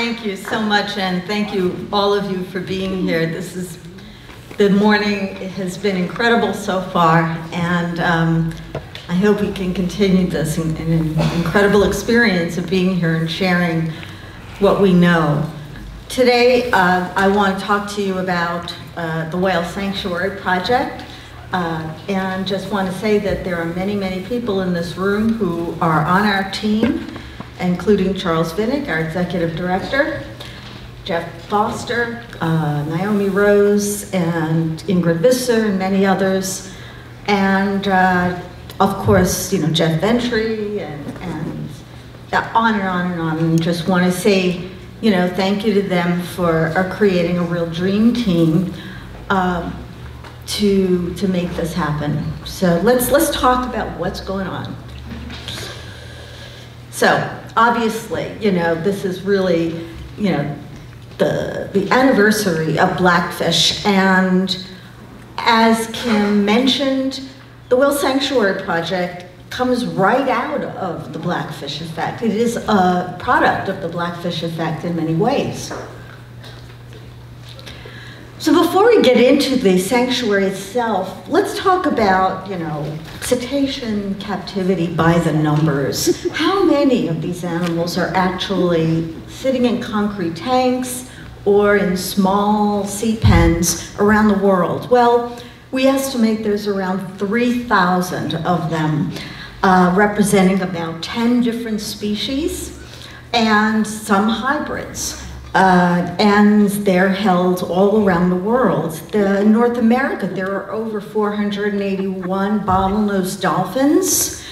Thank you so much, and thank you, all of you, for being here. This is, the morning has been incredible so far, and um, I hope we can continue this in- in an incredible experience of being here and sharing what we know. Today, uh, I want to talk to you about uh, the Whale Sanctuary Project, uh, and just want to say that there are many, many people in this room who are on our team, including Charles Vinick, our Executive Director, Jeff Foster, uh, Naomi Rose, and Ingrid Visser, and many others. And uh, of course, you know, Jeff Ventre, and, and on and on and on. And just want to say, you know, thank you to them for creating a real dream team um, to, to make this happen. So let's, let's talk about what's going on. So obviously, you know, this is really, you know, the, the anniversary of Blackfish. And as Kim mentioned, the Whale Sanctuary Project comes right out of the Blackfish Effect. It is a product of the Blackfish Effect in many ways. So before we get into the sanctuary itself, let's talk about, you know, cetacean captivity by the numbers. How many of these animals are actually sitting in concrete tanks or in small sea pens around the world? Well, we estimate there's around 3,000 of them, uh, representing about 10 different species and some hybrids. Uh, and they're held all around the world. The, North America, there are over 481 bottlenose dolphins,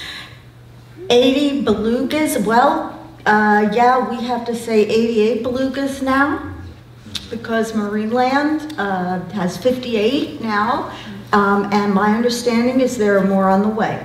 80 belugas. Well, uh, yeah, we have to say 88 belugas now because Marineland uh, has 58 now, um, and my understanding is there are more on the way.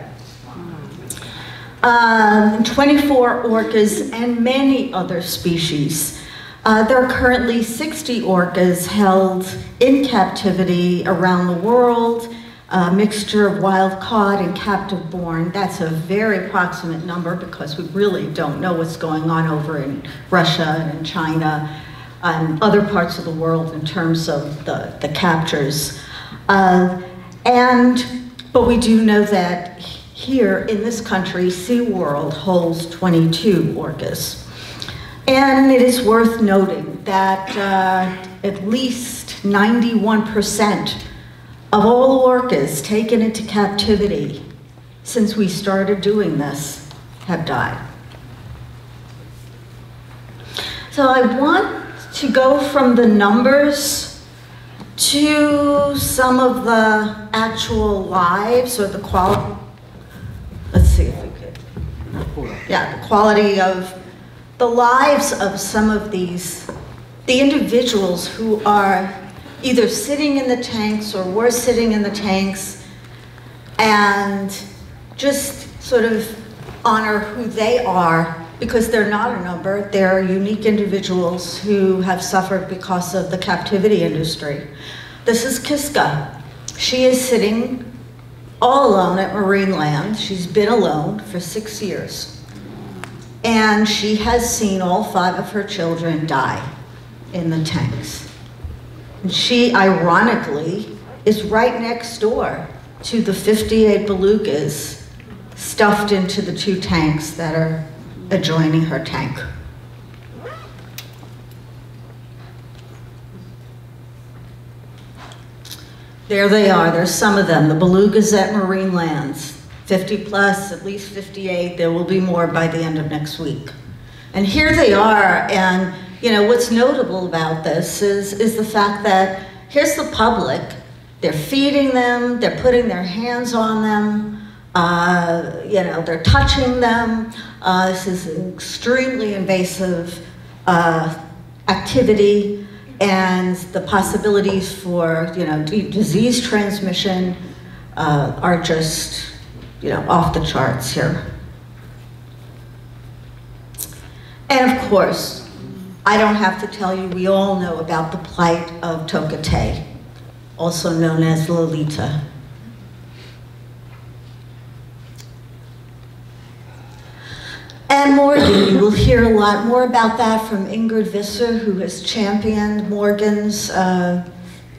Um, 24 orcas and many other species. Uh, there are currently 60 orcas held in captivity around the world, a mixture of wild caught and captive born. That's a very approximate number because we really don't know what's going on over in Russia and China and other parts of the world in terms of the, the captures. Uh, and, but we do know that here in this country, SeaWorld holds 22 orcas. And it is worth noting that uh, at least 91% of all orcas taken into captivity since we started doing this have died. So I want to go from the numbers to some of the actual lives or the quality. Let's see if we could. Yeah, the quality of the lives of some of these, the individuals who are either sitting in the tanks or were sitting in the tanks and just sort of honor who they are because they're not a number, they're unique individuals who have suffered because of the captivity industry. This is Kiska. She is sitting all alone at Marineland. She's been alone for six years. And she has seen all five of her children die in the tanks. And she, ironically, is right next door to the 58 belugas stuffed into the two tanks that are adjoining her tank. There they are, there's some of them, the belugas at Marinelands. 50 plus, at least 58. There will be more by the end of next week. And here they are, and you know what's notable about this is, is the fact that here's the public. They're feeding them, they're putting their hands on them, uh, you know, they're touching them. Uh, this is an extremely invasive uh, activity, and the possibilities for you know disease transmission uh, are just you know, off the charts here. And of course, I don't have to tell you, we all know about the plight of Tokitae, also known as Lolita. And Morgan, you will hear a lot more about that from Ingrid Visser, who has championed Morgan's uh,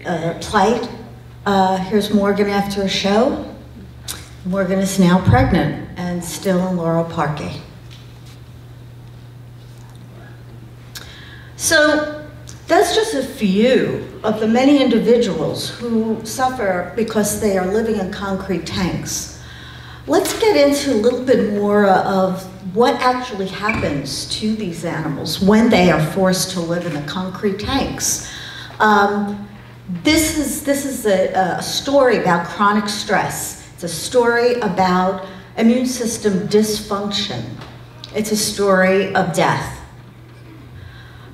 uh, plight. Uh, here's Morgan after a show. Morgan is now pregnant and still in Loro Parque. So that's just a few of the many individuals who suffer because they are living in concrete tanks. Let's get into a little bit more of what actually happens to these animals when they are forced to live in the concrete tanks. Um, this is, this is a, a story about chronic stress. It's a story about immune system dysfunction. It's a story of death.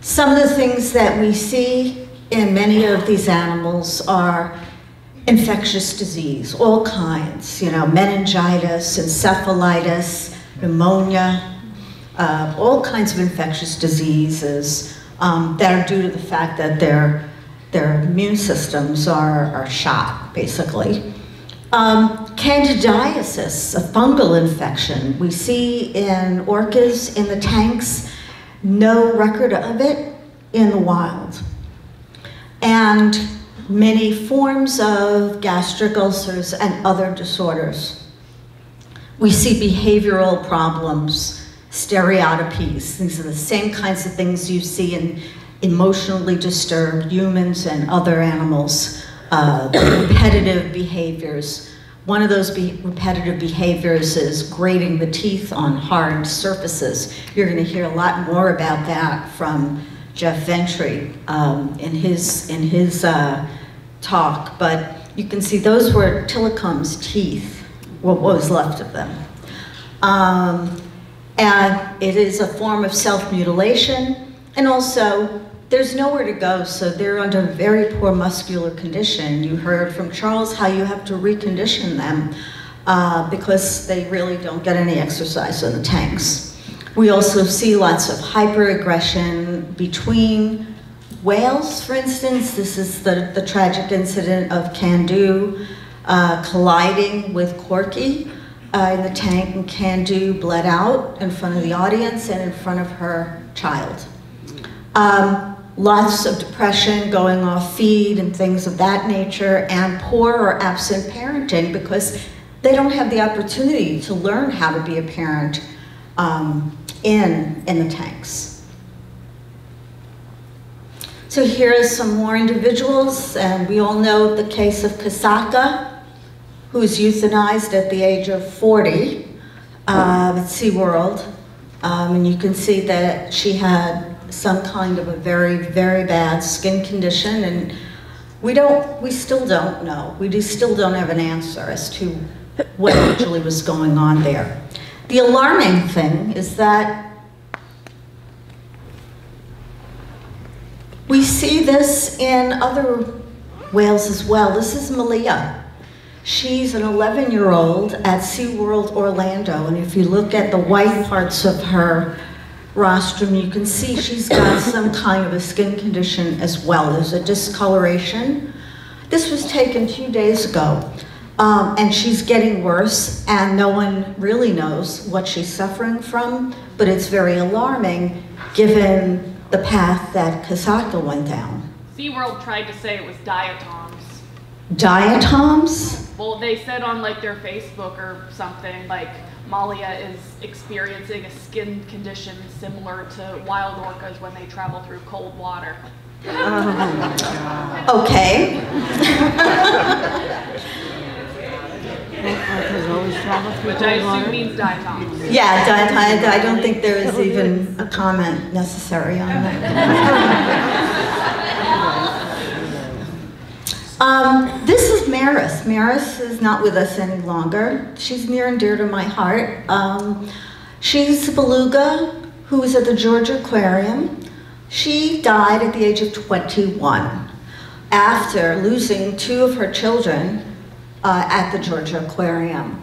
Some of the things that we see in many of these animals are infectious disease, all kinds, you know, meningitis, encephalitis, pneumonia, uh, all kinds of infectious diseases um, that are due to the fact that their, their immune systems are, are shot, basically. Um, candidiasis, a fungal infection, we see in orcas in the tanks no record of it in the wild. And many forms of gastric ulcers and other disorders. We see behavioral problems, stereotypies. These are the same kinds of things you see in emotionally disturbed humans and other animals. Uh, repetitive behaviors, one of those be repetitive behaviors is grating the teeth on hard surfaces. You're going to hear a lot more about that from Jeff Ventre um, in his, in his uh, talk, but you can see those were Tilikum's teeth, what was left of them. Um, and it is a form of self-mutilation, and also there's nowhere to go, so they're under very poor muscular condition. You heard from Charles how you have to recondition them uh, because they really don't get any exercise in the tanks. We also see lots of hyperaggression between whales, for instance. This is the, the tragic incident of Kandu uh, colliding with Corky uh, in the tank, and Kandu bled out in front of the audience and in front of her child. Um, lots of depression, going off feed and things of that nature, and poor or absent parenting because they don't have the opportunity to learn how to be a parent um, in, in the tanks. So here are some more individuals, and we all know the case of Kasatka, who was euthanized at the age of 40 uh, at SeaWorld. Um, and you can see that she had some kind of a very, very bad skin condition, and we don't, we still don't know. We do, still don't have an answer as to what actually was going on there. The alarming thing is that we see this in other whales as well. This is Malia. She's an 11-year-old at SeaWorld Orlando, and if you look at the white parts of her rostrum, you can see she's got some kind of a skin condition as well. There's a discoloration. This was taken two days ago, um, and she's getting worse, and no one really knows what she's suffering from, but it's very alarming given the path that Kasatka went down. SeaWorld tried to say it was diatoms. Diatoms? Well, they said on like their Facebook or something, like Malia is experiencing a skin condition similar to wild orcas when they travel through cold water. Oh, okay. Which I assume means diatoms. Yeah, I, I, I don't think there is even a comment necessary on that. Um, this is Maris. Maris is not with us any longer. She's near and dear to my heart. Um, she's a beluga who was at the Georgia Aquarium. She died at the age of 21 after losing two of her children uh, at the Georgia Aquarium.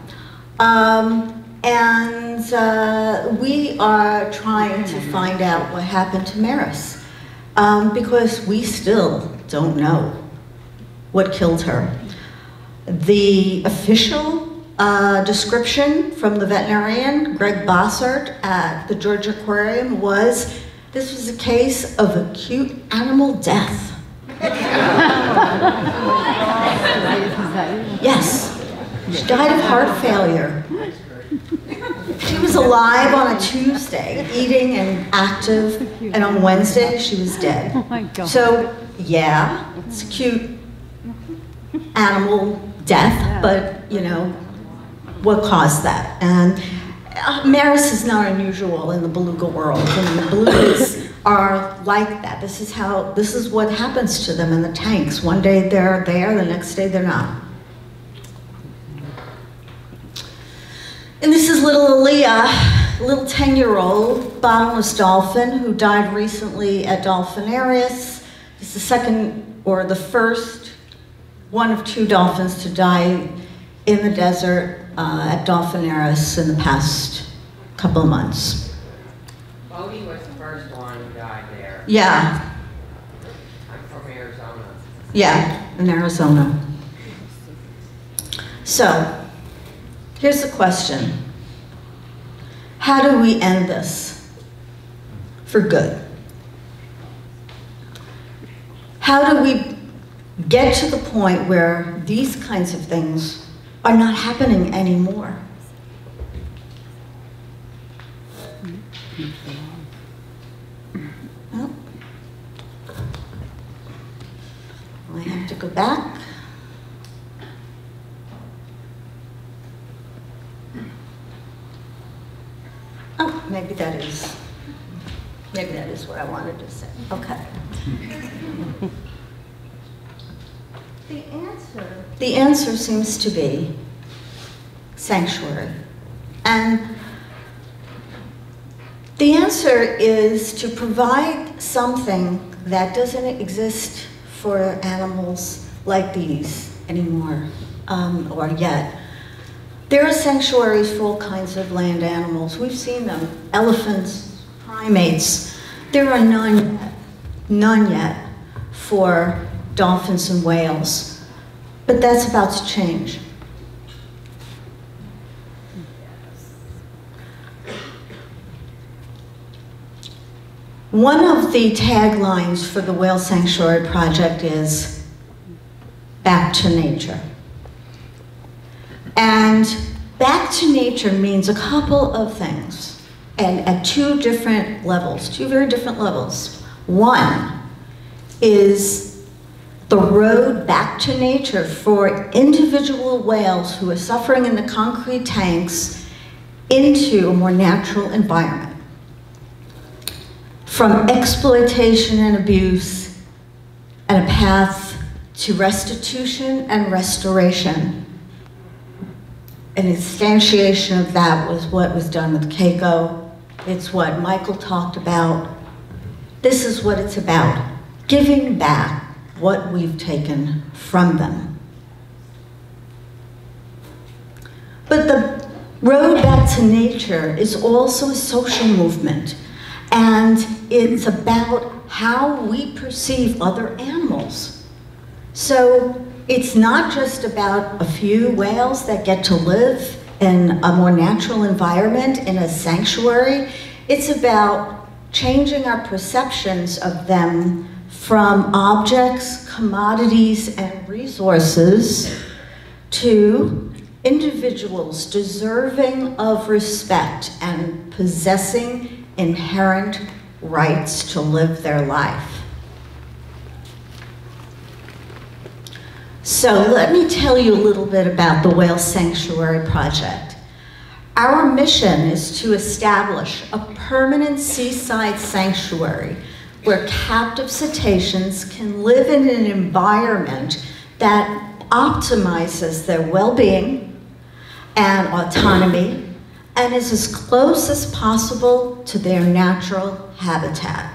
Um, and uh, we are trying to find out what happened to Maris um, because we still don't know what killed her. The official uh, description from the veterinarian, Greg Bossart, at the Georgia Aquarium was, this was a case of acute animal death. Yes, she died of heart failure. She was alive on a Tuesday, eating and active, and on Wednesday, she was dead. Oh my God. So, yeah, it's cute animal death, but, you know, what caused that? And uh, Maris is not unusual in the beluga world. And the belugas are like that. This is how, this is what happens to them in the tanks. One day they're there, the next day they're not. And this is little Aaliyah, little 10-year-old bottlenose dolphin who died recently at Dolphinaris. It's the second or the first one of two dolphins to die in the desert uh, at Dolphinaris in the past couple of months. Bodie was the first one who died there. Yeah, I'm from Arizona. yeah, in Arizona. So, here's the question. How do we end this for good? How do we get to the point where these kinds of things are not happening anymore? Well, I have to go back. Oh, maybe that is, maybe that is what I wanted to say. Okay. The answer. The answer seems to be sanctuary. And the answer is to provide something that doesn't exist for animals like these anymore, um, or yet. There are sanctuaries for all kinds of land animals. We've seen them, elephants, primates. There are none, none yet for dolphins and whales. But that's about to change. One of the taglines for the Whale Sanctuary Project is back to nature. And back to nature means a couple of things, and at two different levels, two very different levels. One is the road back to nature for individual whales who are suffering in the concrete tanks into a more natural environment. From exploitation and abuse, and a path to restitution and restoration. An instantiation of that was what was done with Keiko. It's what Michael talked about. This is what it's about, giving back what we've taken from them. But the road back to nature is also a social movement, and it's about how we perceive other animals. So it's not just about a few whales that get to live in a more natural environment in a sanctuary. It's about changing our perceptions of them from objects, commodities, and resources to individuals deserving of respect and possessing inherent rights to live their life. So let me tell you a little bit about the Whale Sanctuary Project. Our mission is to establish a permanent seaside sanctuary where captive cetaceans can live in an environment that optimizes their well-being and autonomy and is as close as possible to their natural habitat.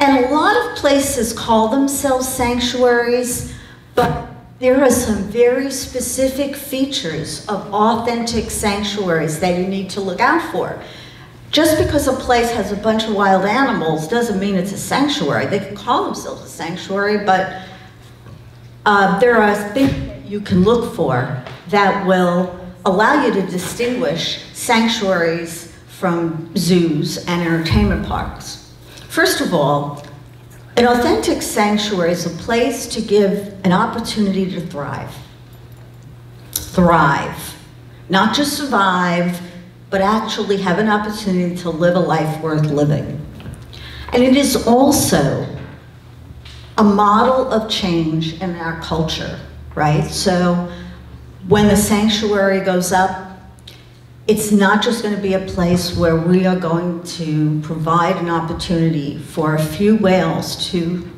And a lot of places call themselves sanctuaries, but there are some very specific features of authentic sanctuaries that you need to look out for. Just because a place has a bunch of wild animals doesn't mean it's a sanctuary. They can call themselves a sanctuary, but uh, there are things that you can look for that will allow you to distinguish sanctuaries from zoos and entertainment parks. First of all, an authentic sanctuary is a place to give an opportunity to thrive. Thrive. Not just survive, but actually have an opportunity to live a life worth living. And it is also a model of change in our culture, right? So when the sanctuary goes up, it's not just going to be a place where we are going to provide an opportunity for a few whales to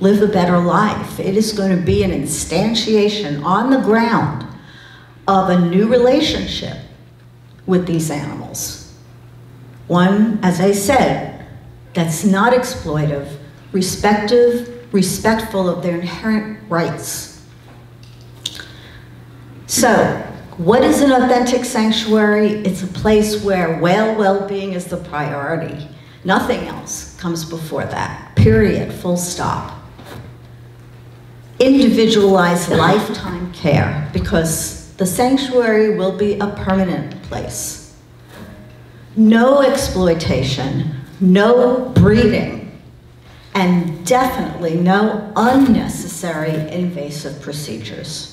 live a better life. It is going to be an instantiation on the ground of a new relationship with these animals. One, as I said, that's not exploitive, respective, respectful of their inherent rights. So, what is an authentic sanctuary? It's a place where whale well-being is the priority. Nothing else comes before that, period, full stop. Individualized lifetime care, because the sanctuary will be a permanent place. No exploitation, no breeding, and definitely no unnecessary invasive procedures.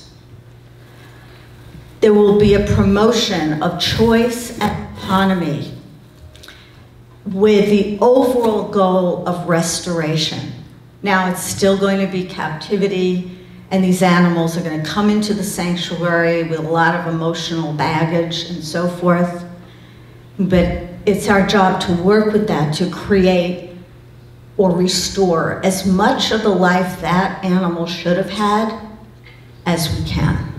There will be a promotion of choice and autonomy with the overall goal of restoration. Now it's still going to be captivity and these animals are going to come into the sanctuary with a lot of emotional baggage and so forth. But it's our job to work with that to create or restore as much of the life that animal should have had as we can.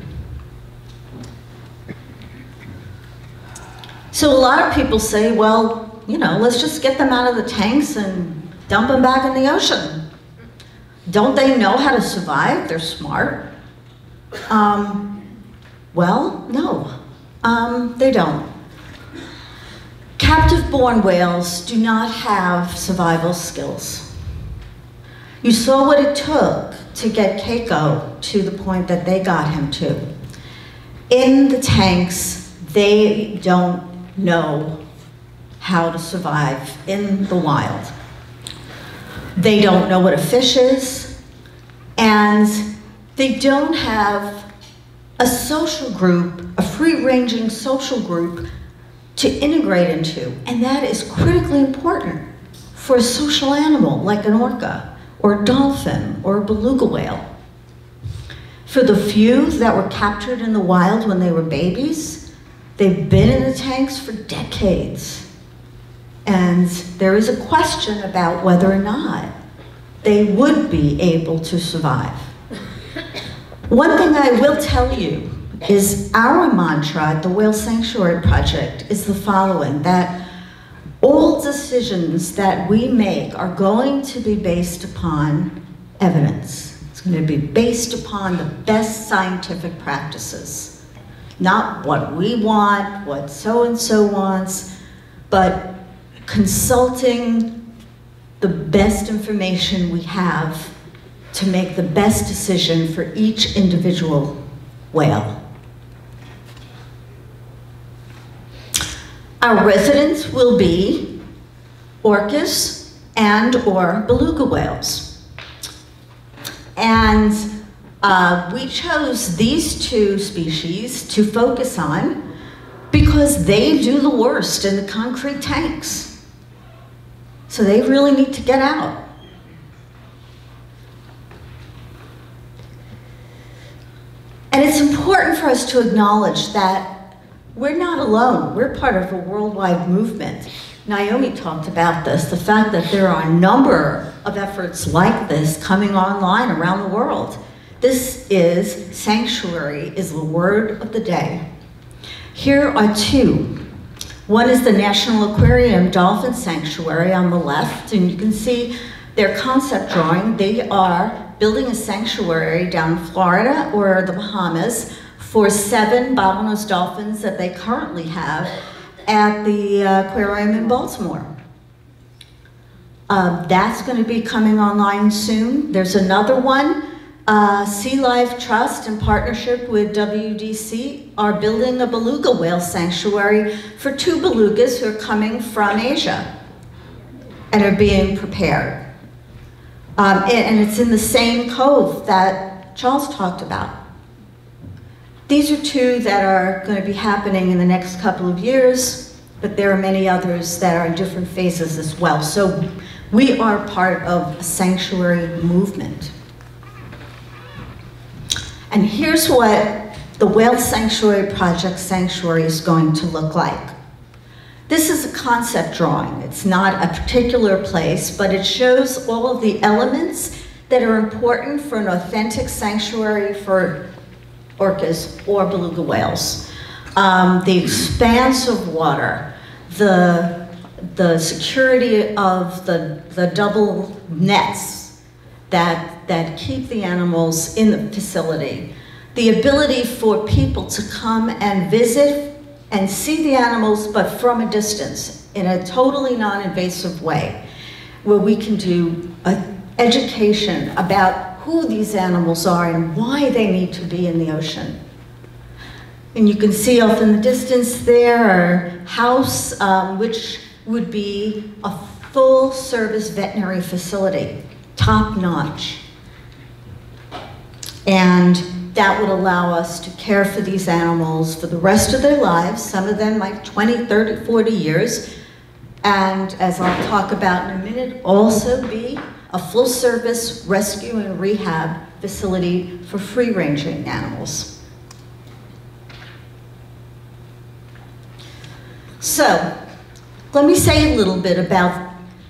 So a lot of people say, well, you know, let's just get them out of the tanks and dump them back in the ocean. Don't they know how to survive? They're smart. Um, well, no, um, they don't. Captive-born whales do not have survival skills. You saw what it took to get Keiko to the point that they got him to. In the tanks, they don't know how to survive in the wild. They don't know what a fish is, and they don't have a social group, a free-ranging social group to integrate into, and that is critically important for a social animal like an orca, or a dolphin, or a beluga whale. For the few that were captured in the wild when they were babies, they've been in the tanks for decades. And there is a question about whether or not they would be able to survive. One thing I will tell you is our mantra at the Whale Sanctuary Project is the following, that all decisions that we make are going to be based upon evidence. It's going to be based upon the best scientific practices. Not what we want, what so-and-so wants, but consulting the best information we have to make the best decision for each individual whale. Our residents will be orcas and or beluga whales. And uh, we chose these two species to focus on because they do the worst in the concrete tanks. So they really need to get out. And it's important for us to acknowledge that we're not alone. We're part of a worldwide movement. Naomi talked about this, the fact that there are a number of efforts like this coming online around the world. This is sanctuary is the word of the day. Here are two. One is the National Aquarium Dolphin Sanctuary on the left, and you can see their concept drawing. They are building a sanctuary down in Florida or the Bahamas for seven bottlenose dolphins that they currently have at the aquarium in Baltimore. Uh, that's going to be coming online soon. There's another one uh, Sea Life Trust, in partnership with WDC, are building a beluga whale sanctuary for two belugas who are coming from Asia and are being prepared. Um, and, it's in the same cove that Charles talked about. These are two that are going to be happening in the next couple of years, but there are many others that are in different phases as well. So we are part of a sanctuary movement. And here's what the Whale Sanctuary Project Sanctuary is going to look like. This is a concept drawing. It's not a particular place, but it shows all of the elements that are important for an authentic sanctuary for orcas or beluga whales. Um, the expanse of water, the, the security of the, the double nets that, that keep the animals in the facility, the ability for people to come and visit and see the animals, but from a distance, in a totally non-invasive way, where we can do education about who these animals are and why they need to be in the ocean. And you can see off in the distance there a house, um, which would be a full service veterinary facility, top notch. And that would allow us to care for these animals for the rest of their lives, some of them like 20, 30, 40 years, and as I'll talk about in a minute, also be a full service rescue and rehab facility for free ranging animals. So, let me say a little bit about,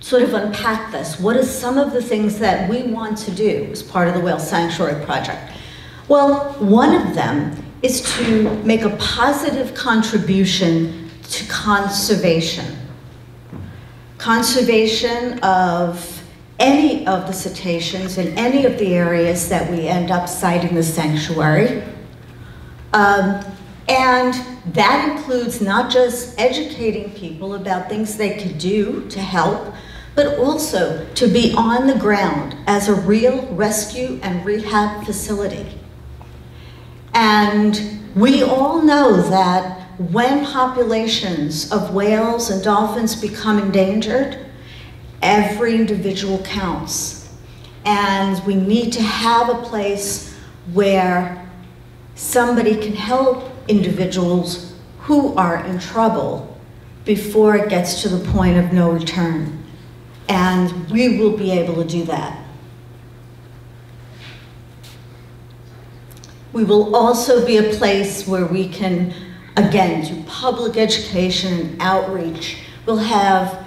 sort of unpack this. What are some of the things that we want to do as part of the Whale Sanctuary Project? Well, one of them is to make a positive contribution to conservation. Conservation of any of the cetaceans in any of the areas that we end up siting the sanctuary. Um, and that includes not just educating people about things they could do to help, but also to be on the ground as a real rescue and rehab facility. And we all know that when populations of whales and dolphins become endangered, every individual counts. And we need to have a place where somebody can help individuals who are in trouble before it gets to the point of no return. And we will be able to do that. We will also be a place where we can, again, do public education and outreach. We'll have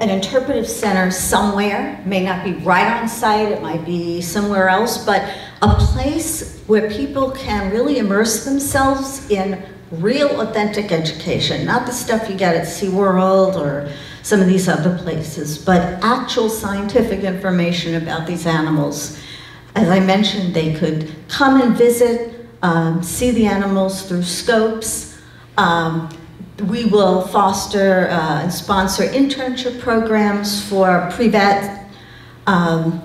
an interpretive center somewhere, may not be right on site, it might be somewhere else, but a place where people can really immerse themselves in real authentic education, not the stuff you get at SeaWorld or some of these other places, but actual scientific information about these animals as I mentioned, they could come and visit, um, see the animals through scopes. Um, we will foster uh, and sponsor internship programs for pre-vet, um,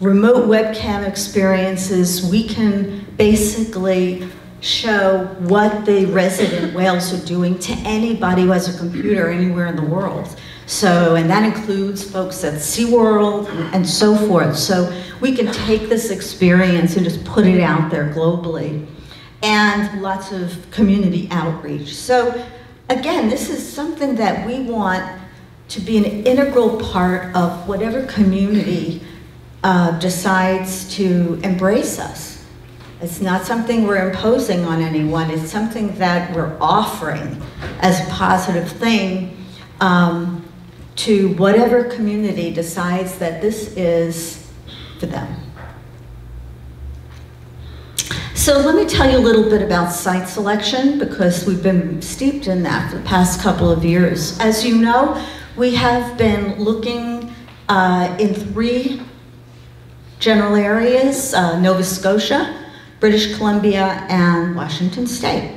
remote webcam experiences. We can basically show what the resident whales are doing to anybody who has a computer anywhere in the world. So, and that includes folks at SeaWorld and so forth. So we can take this experience and just put it out there globally. And lots of community outreach. So again, this is something that we want to be an integral part of whatever community uh, decides to embrace us. It's not something we're imposing on anyone, it's something that we're offering as a positive thing um, to whatever community decides that this is for them. So let me tell you a little bit about site selection because we've been steeped in that for the past couple of years. As you know, we have been looking uh, in three general areas, uh, Nova Scotia, British Columbia, and Washington State.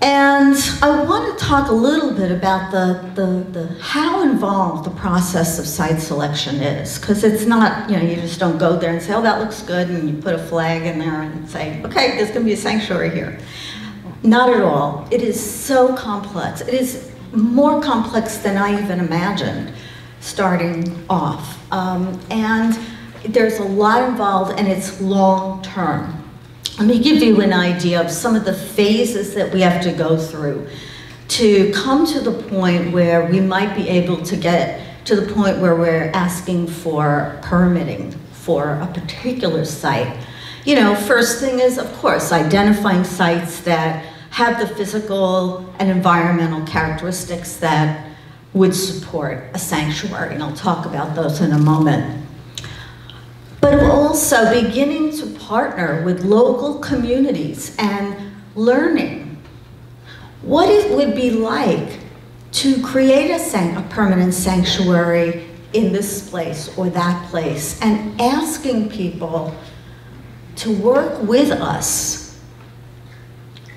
And I want to talk a little bit about the, the, the how involved the process of site selection is, because it's not, you know, you just don't go there and say, oh, that looks good, and you put a flag in there and say, okay, there's going to be a sanctuary here. Not at all. It is so complex. It is more complex than I even imagined starting off. Um, and there's a lot involved, and it's long term. Let me give you an idea of some of the phases that we have to go through to come to the point where we might be able to get to the point where we're asking for permitting for a particular site. You know, first thing is, of course, identifying sites that have the physical and environmental characteristics that would support a sanctuary, and I'll talk about those in a moment but also beginning to partner with local communities and learning what it would be like to create a, a, permanent sanctuary in this place or that place and asking people to work with us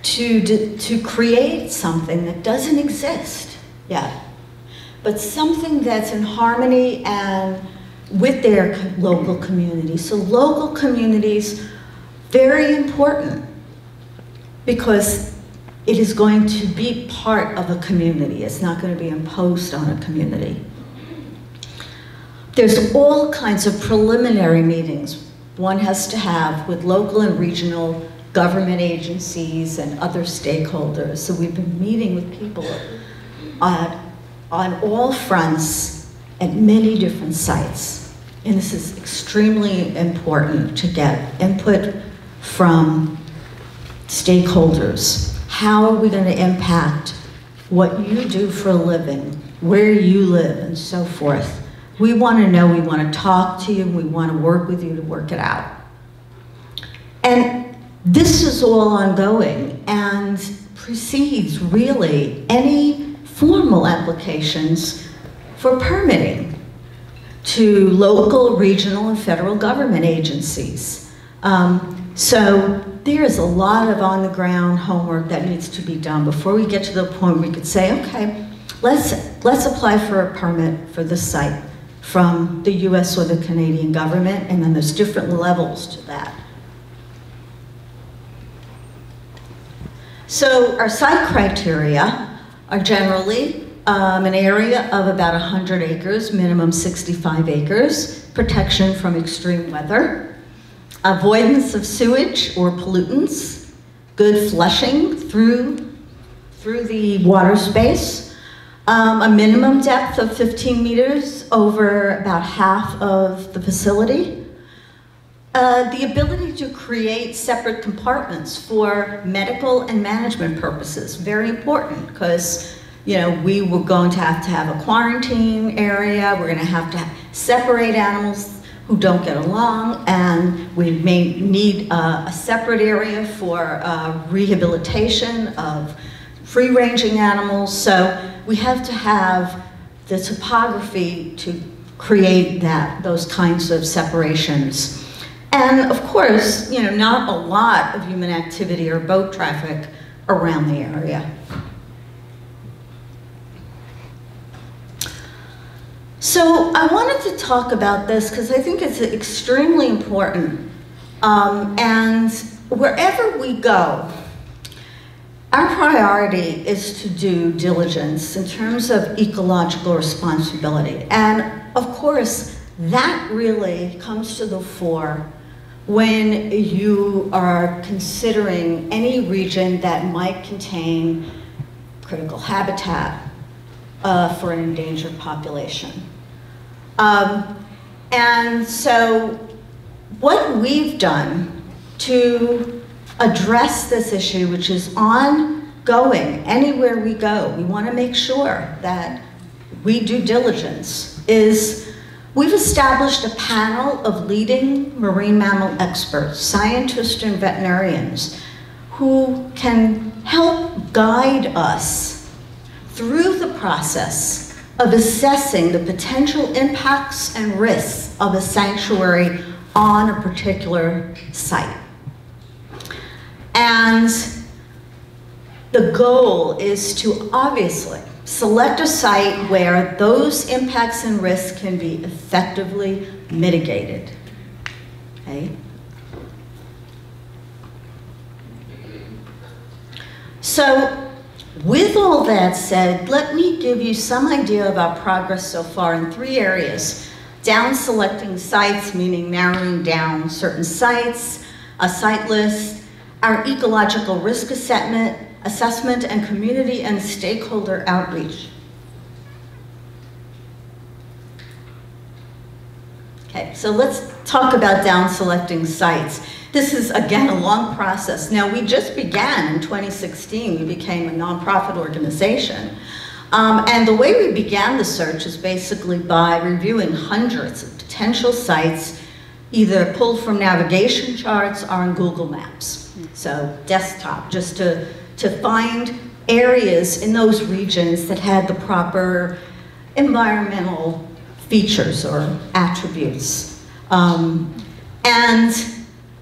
to, to create something that doesn't exist yet, but something that's in harmony and with their local communities. So local communities, very important because it is going to be part of a community. It's not going to be imposed on a community. There's all kinds of preliminary meetings one has to have with local and regional government agencies and other stakeholders. So we've been meeting with people on, on all fronts at many different sites. And this is extremely important to get input from stakeholders. How are we going to impact what you do for a living, where you live, and so forth? We want to know, we want to talk to you, we want to work with you to work it out. And this is all ongoing and precedes really any formal applications for permitting to local, regional, and federal government agencies. Um, so there is a lot of on-the-ground homework that needs to be done before we get to the point where we could say, okay, let's, let's apply for a permit for this site from the US or the Canadian government, and then there's different levels to that. So our site criteria are generally um, an area of about 100 acres, minimum 65 acres, protection from extreme weather, avoidance of sewage or pollutants, good flushing through, through the water space, um, a minimum depth of 15 meters over about half of the facility, uh, the ability to create separate compartments for medical and management purposes, very important because you know, we were going to have to have a quarantine area, we're gonna have to separate animals who don't get along, and we may need a separate area for uh, rehabilitation of free-ranging animals. So we have to have the topography to create that, those kinds of separations. And of course, you know, not a lot of human activity or boat traffic around the area. So I wanted to talk about this because I think it's extremely important. Um, and wherever we go, our priority is to do diligence in terms of ecological responsibility. And of course, that really comes to the fore when you are considering any region that might contain critical habitat uh, for an endangered population. Um, and so what we've done to address this issue, which is ongoing anywhere we go, we want to make sure that we do diligence, is we've established a panel of leading marine mammal experts, scientists and veterinarians, who can help guide us through the process of assessing the potential impacts and risks of a sanctuary on a particular site. And the goal is to obviously select a site where those impacts and risks can be effectively mitigated. Okay? So, with all that said, let me give you some idea of our progress so far in three areas. Down selecting sites, meaning narrowing down certain sites, a site list, our ecological risk assessment, assessment and community and stakeholder outreach. Okay, so let's talk about down selecting sites. This is, again, a long process. Now, we just began in 2016. We became a nonprofit organization. Um, and the way we began the search is basically by reviewing hundreds of potential sites, either pulled from navigation charts or on Google Maps. So desktop, just to, to find areas in those regions that had the proper environmental features or attributes. Um, and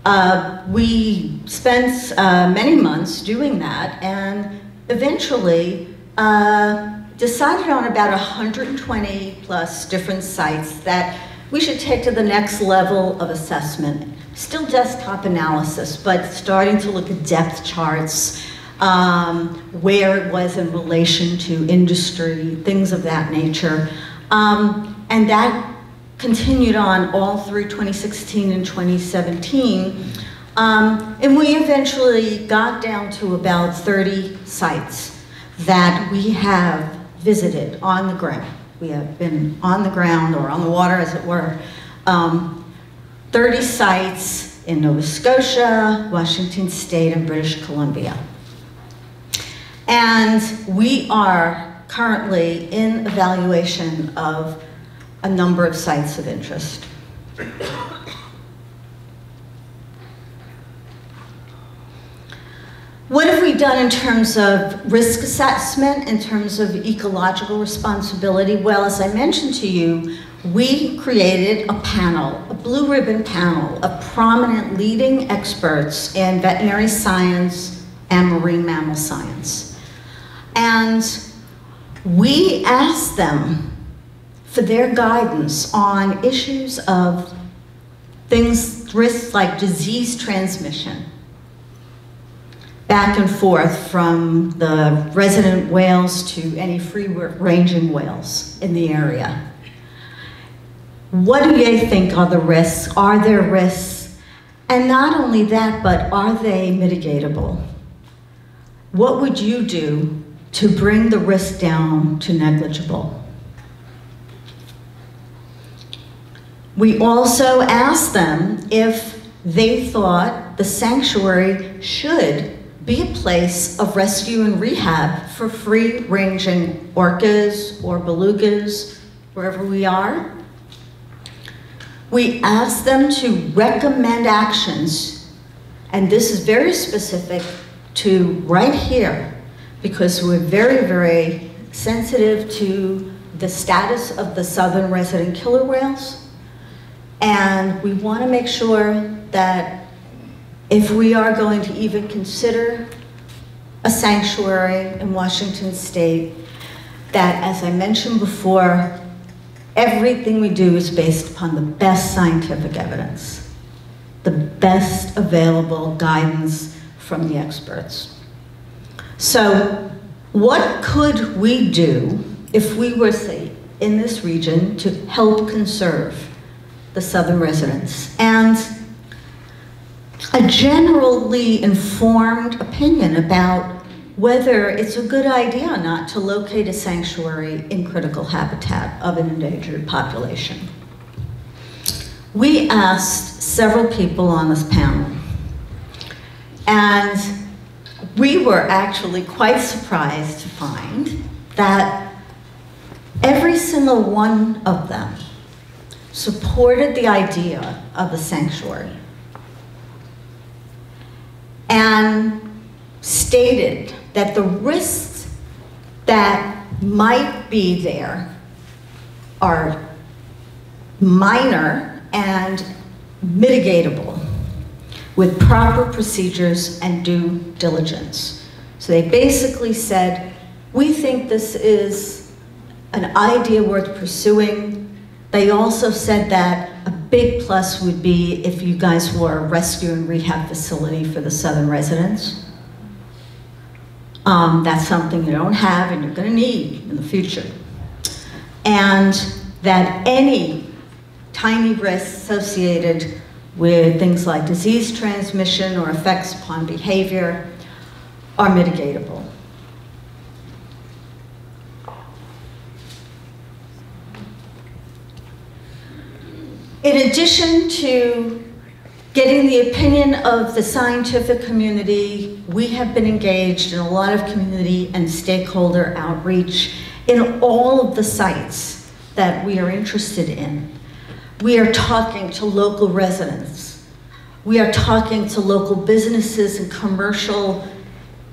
uh, we spent uh, many months doing that and eventually uh, decided on about 120 plus different sites that we should take to the next level of assessment. Still desktop analysis, but starting to look at depth charts, um, where it was in relation to industry, things of that nature. Um, and that continued on all through 2016 and 2017. Um, and we eventually got down to about 30 sites that we have visited on the ground. We have been on the ground or on the water, as it were. Um, 30 sites in Nova Scotia, Washington State, and British Columbia. And we are currently in evaluation of a number of sites of interest. What have we done in terms of risk assessment, in terms of ecological responsibility? Well, as I mentioned to you, we created a panel, a blue ribbon panel of prominent leading experts in veterinary science and marine mammal science. And we asked them for their guidance on issues of things, risks like disease transmission, back and forth from the resident whales to any free-ranging whales in the area. What do they think are the risks? Are there risks? And not only that, but are they mitigatable? What would you do to bring the risk down to negligible? We also asked them if they thought the sanctuary should be a place of rescue and rehab for free-ranging orcas or belugas, wherever we are. We asked them to recommend actions, and this is very specific to right here, because we're very, very sensitive to the status of the southern resident killer whales. And we want to make sure that if we are going to even consider a sanctuary in Washington state, that as I mentioned before, everything we do is based upon the best scientific evidence, the best available guidance from the experts. So what could we do if we were, say, in this region to help conserve the Southern residents. And a generally informed opinion about whether it's a good idea or not to locate a sanctuary in critical habitat of an endangered population. We asked several people on this panel, and we were actually quite surprised to find that every single one of them supported the idea of a sanctuary and stated that the risks that might be there are minor and mitigatable with proper procedures and due diligence. So they basically said, we think this is an idea worth pursuing. They also said that a big plus would be if you guys were a rescue and rehab facility for the southern residents. Um, that's something you don't have and you're going to need in the future. And that any tiny risks associated with things like disease transmission or effects upon behavior are mitigatable. In addition to getting the opinion of the scientific community, we have been engaged in a lot of community and stakeholder outreach in all of the sites that we are interested in. We are talking to local residents. We are talking to local businesses and commercial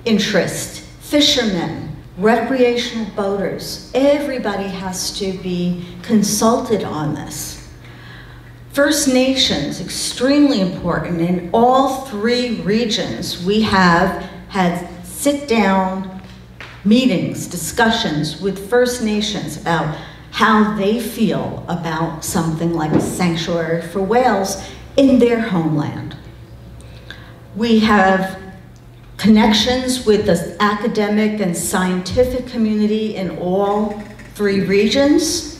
interest, fishermen, recreational boaters. Everybody has to be consulted on this. First Nations, extremely important. In all three regions, we have had sit-down meetings, discussions with First Nations about how they feel about something like a sanctuary for whales in their homeland. We have connections with the academic and scientific community in all three regions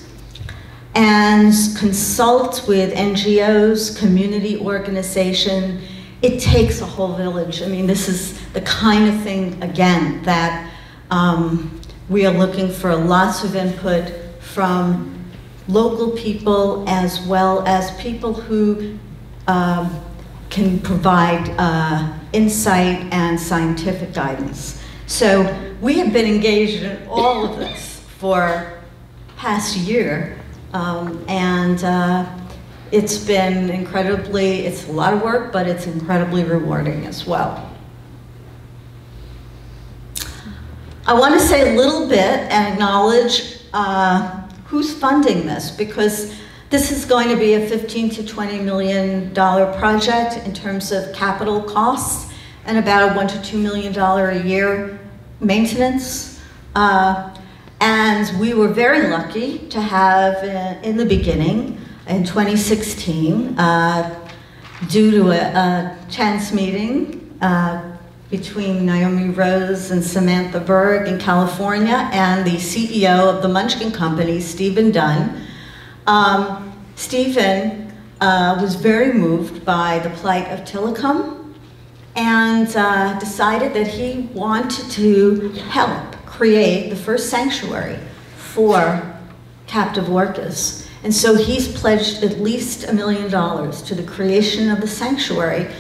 and consult with NGOs, community organization. It takes a whole village. I mean, this is the kind of thing, again, that um, we are looking for lots of input from local people as well as people who um, can provide uh, insight and scientific guidance. So we have been engaged in all of this for past year um, and uh, it's been incredibly, it's a lot of work, but it's incredibly rewarding as well. I want to say a little bit and acknowledge uh, who's funding this because this is going to be a 15 to 20 million dollar project in terms of capital costs and about a one to two million dollar a year maintenance. Uh, and we were very lucky to have, uh, in the beginning, in 2016, uh, due to a, a chance meeting uh, between Naomi Rose and Samantha Berg in California and the CEO of the Munchkin Company, Steven Dunn. Um, Steven uh, was very moved by the plight of Tilikum and uh, decided that he wanted to help create the first sanctuary for captive orcas. And so he's pledged at least a million dollars to the creation of the sanctuary.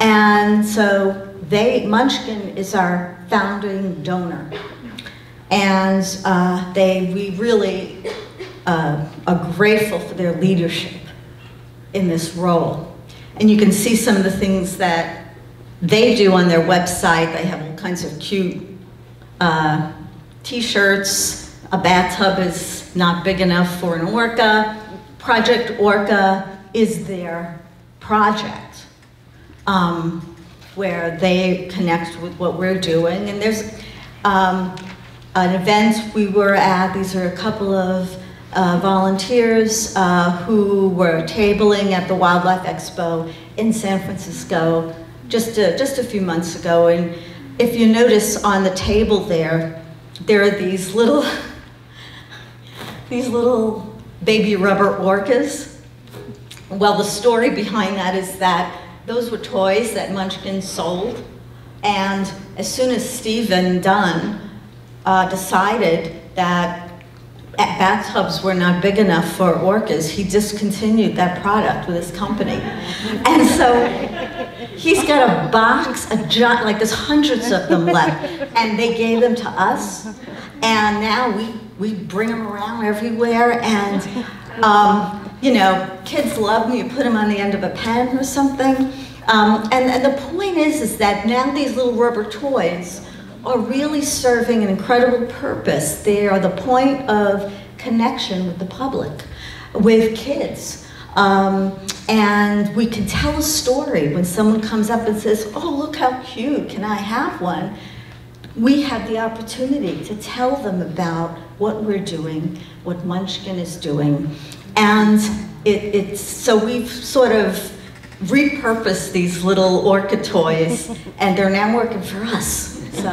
And so they, Munchkin is our founding donor. And uh, they, we really uh, are grateful for their leadership in this role. And you can see some of the things that they do on their website. They have all kinds of cute uh, t-shirts, a bathtub is not big enough for an orca. Project Orca is their project um, where they connect with what we're doing. And there's um, an event we were at, these are a couple of uh, volunteers uh, who were tabling at the Wildlife Expo in San Francisco just a, just a few months ago. And if you notice on the table there, there are these little, these little baby rubber orcas. Well, the story behind that is that those were toys that Munchkin sold. And as soon as Steven Dunn uh, decided that bathtubs were not big enough for orcas, he discontinued that product with his company. And so he's got a box, a giant, like there's hundreds of them left, and they gave them to us. And now we, we bring them around everywhere, and um, you know, kids love them. You put them on the end of a pen or something. Um, and, and the point is, is that now these little rubber toys are really serving an incredible purpose. They are the point of connection with the public, with kids. Um, and we can tell a story when someone comes up and says, oh, look how cute, can I have one? we have the opportunity to tell them about what we're doing, what Munchkin is doing. And it, it's, so we've sort of repurposed these little orca toys, and they're now working for us. So.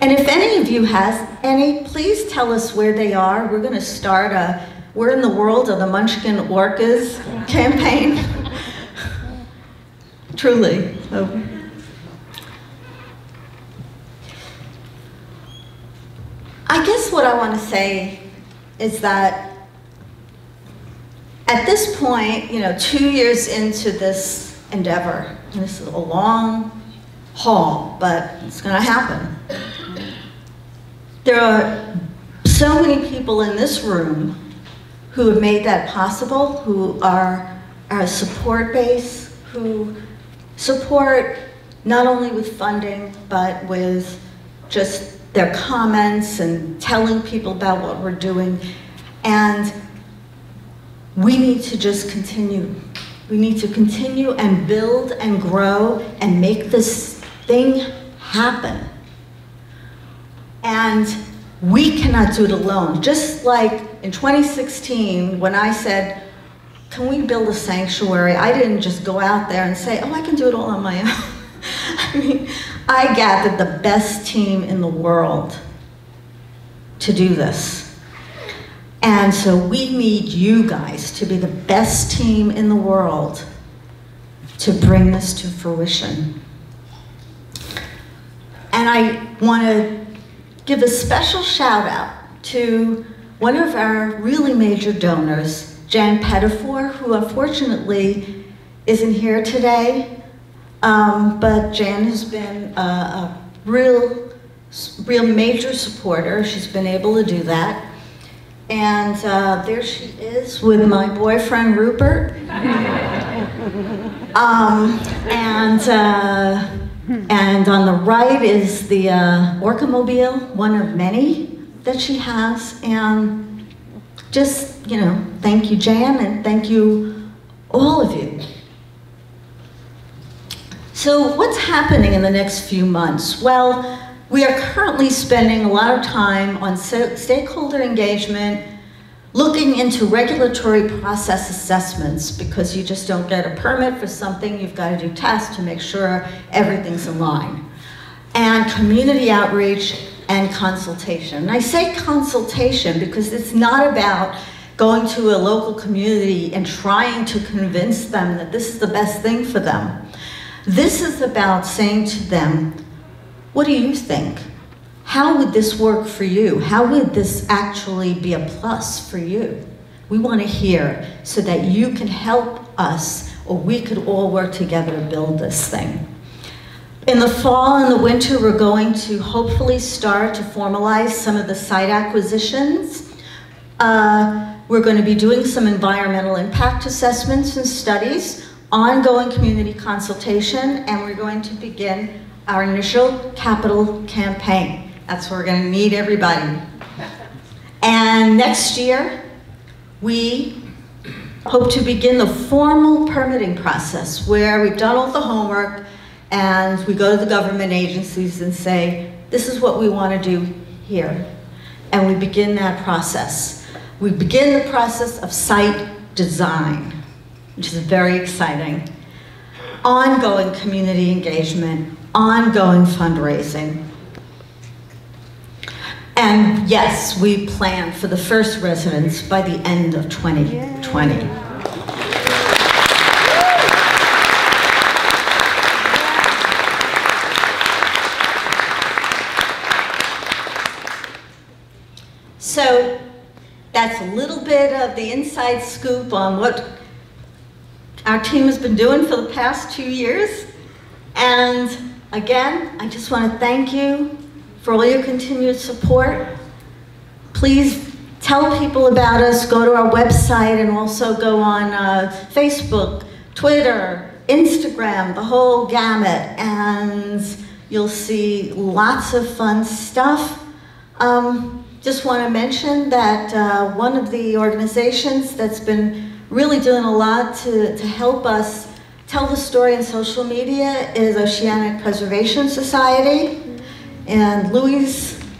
And if any of you has any, please tell us where they are. We're going to start a We're in the World of the Munchkin Orcas campaign. Truly. So. I guess what I want to say is that at this point, you know, two years into this endeavor, this is a long haul, but it's going to happen. There are so many people in this room who have made that possible, who are our support base, who support not only with funding, but with just their comments and telling people about what we're doing. And we need to just continue. We need to continue and build and grow and make this thing happen. And we cannot do it alone. Just like in 2016, when I said, can we build a sanctuary? I didn't just go out there and say, oh, I can do it all on my own. I mean, I gathered the best team in the world to do this. And so we need you guys to be the best team in the world to bring this to fruition. And I want to give a special shout out to one of our really major donors, Jan Pettifor, who unfortunately isn't here today. Um, but Jan has been a, a, real, real major supporter. She's been able to do that. And uh, there she is with my boyfriend Rupert. um, and, uh, and on the right is the uh, Orcamobile, one of many that she has. And just, you know, thank you, Jan, and thank you, all of you. So what's happening in the next few months? Well, we are currently spending a lot of time on stakeholder engagement, looking into regulatory process assessments because you just don't get a permit for something, you've got to do tests to make sure everything's in line. And community outreach and consultation. And I say consultation because it's not about going to a local community and trying to convince them that this is the best thing for them. This is about saying to them, what do you think? How would this work for you? How would this actually be a plus for you? We want to hear so that you can help us or we could all work together to build this thing. In the fall and the winter, we're going to hopefully start to formalize some of the site acquisitions. Uh, we're going to be doing some environmental impact assessments and studies ongoing community consultation, and we're going to begin our initial capital campaign. That's where we're going to need everybody. And next year, we hope to begin the formal permitting process where we've done all the homework and we go to the government agencies and say, this is what we want to do here. And we begin that process. We begin the process of site design which is very exciting. Ongoing community engagement, ongoing fundraising. And yes, we plan for the first residents by the end of 2020. Yay. So that's a little bit of the inside scoop on what our team has been doing for the past two years. And again, I just want to thank you for all your continued support. Please tell people about us, go to our website, and also go on uh, Facebook, Twitter, Instagram, the whole gamut, and you'll see lots of fun stuff. Um, just want to mention that uh, one of the organizations that's been really doing a lot to, to help us tell the story in social media is Oceanic Preservation Society, and Louie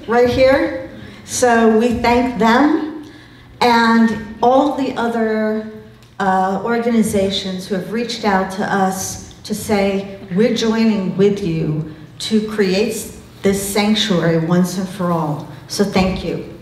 right here. So we thank them and all the other uh, organizations who have reached out to us to say, we're joining with you to create this sanctuary once and for all. So thank you.